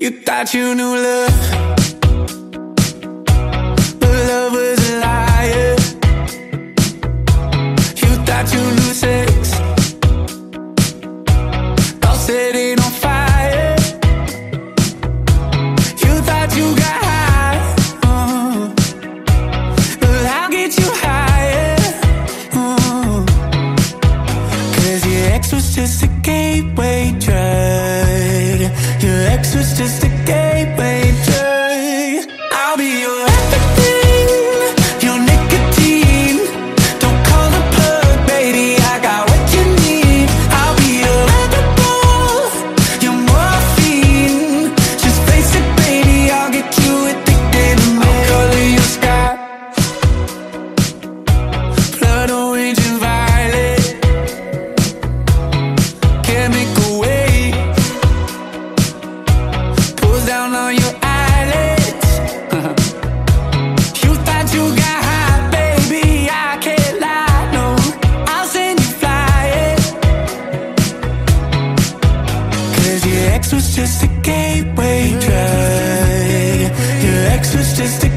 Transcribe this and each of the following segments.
You thought you knew love, but love was a liar. You thought you knew sex, all set it on fire. You thought you got high, uh, but I'll get you higher. uh. Cause your ex was just a gateway drug. Ex was just a was just a gateway drug. Your ex was just a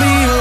be